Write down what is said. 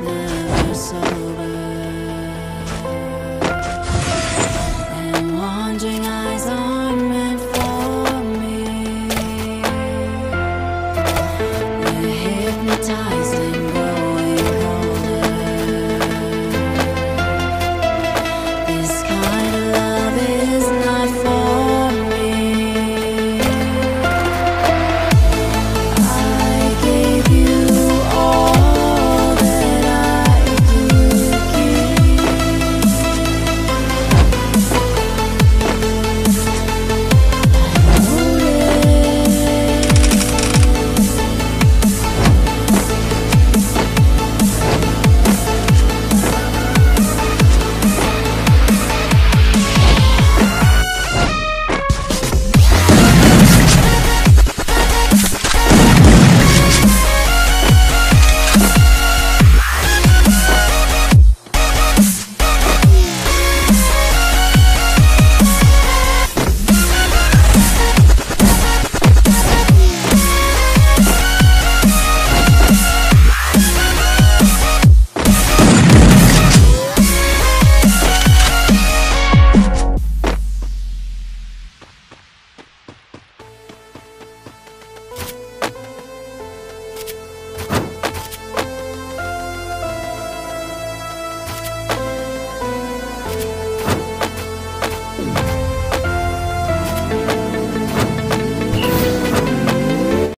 never sober.